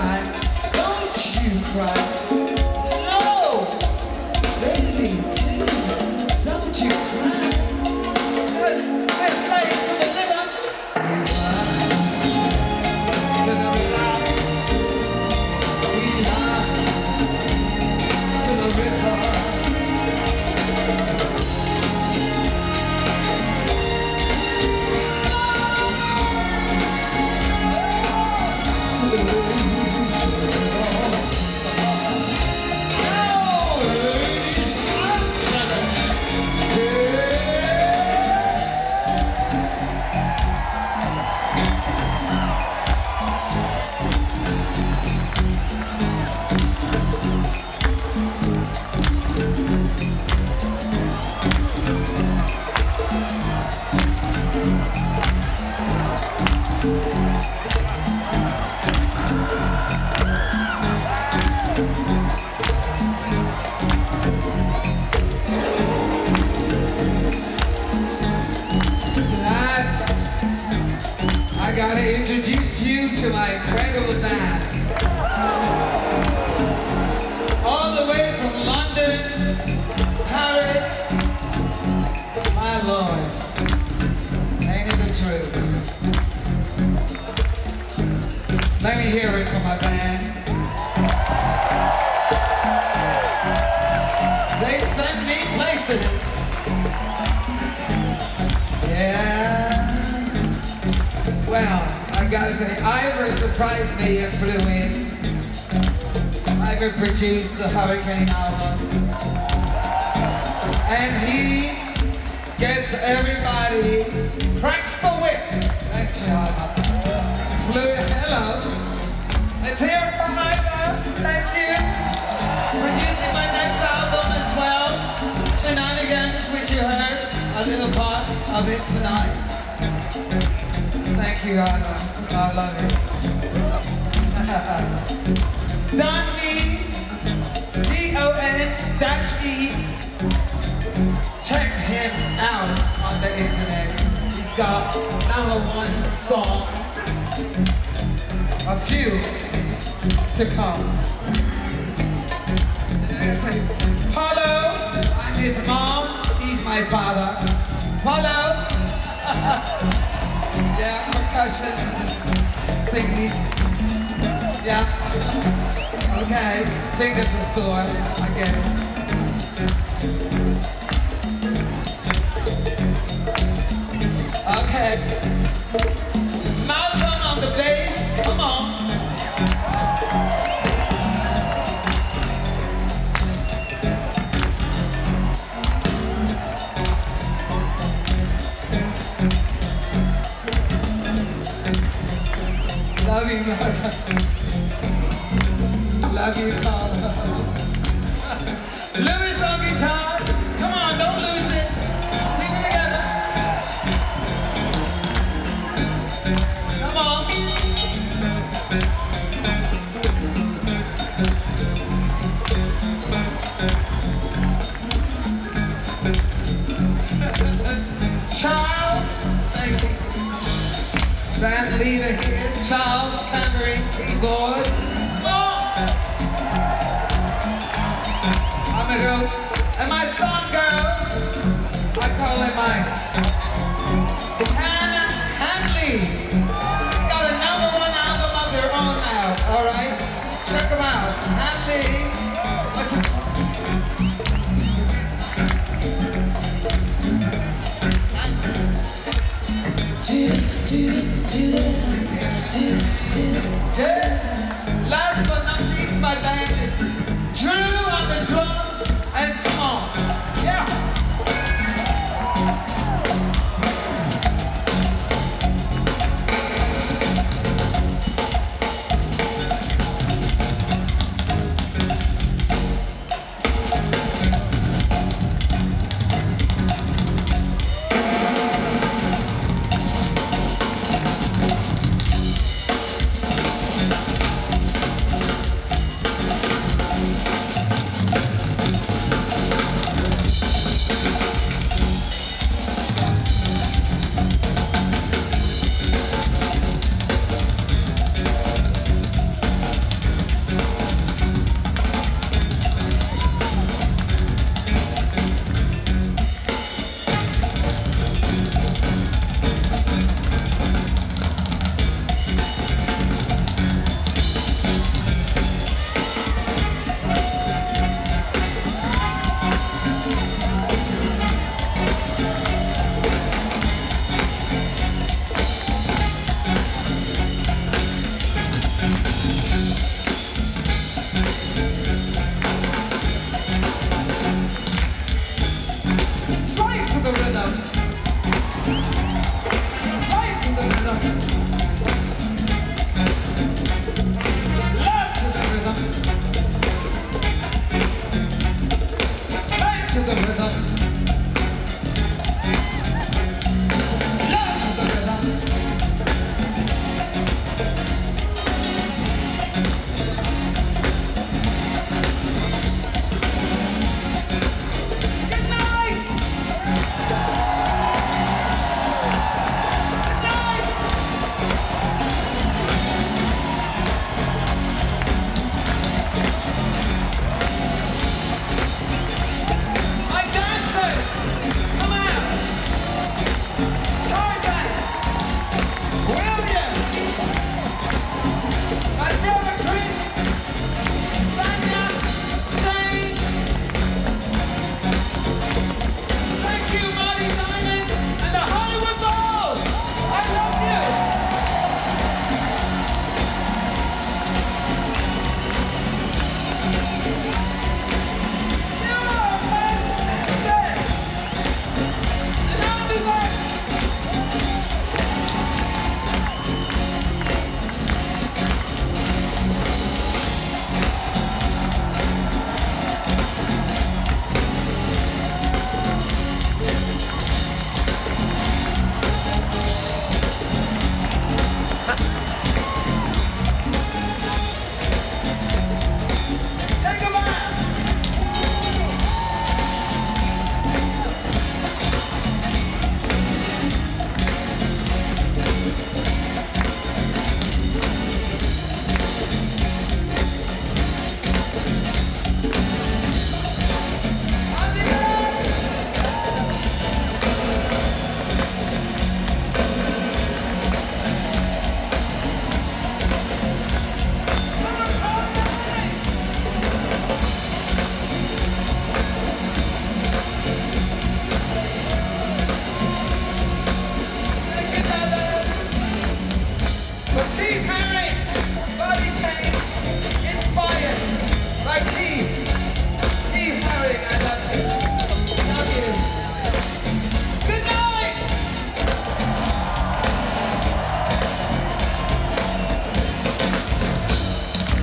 cry. Don't you cry. To my incredible band. All the way from London, Paris, my lord. Ain't it the truth? Let me hear it from my band. Say, Ivor surprised me and flew in. Ivor produced the Hurricane album. And he gets everybody, cracks the whip. Thanks, Ivor. Flew in, hello. Let's hear it from Ivor. Thank you. Producing my next album as well. Shenanigans, which you heard a little part of it tonight. Thank you, Ivor. I love it. Don-E, D-O-N dash E. Check him out on the internet. He's got number one song. A few to come. Paulo, I'm his mom. He's my father. Paulo. Yeah, percussion. Thingy. Yeah. Okay. Fingers are sore. I get it. Love you, Malcolm. Love you, Malcolm. Louis on guitar. Come on, don't lose it. Sing it together. Come on. Charles, thank you. Band leader here, Charles, tambourine, keyboard.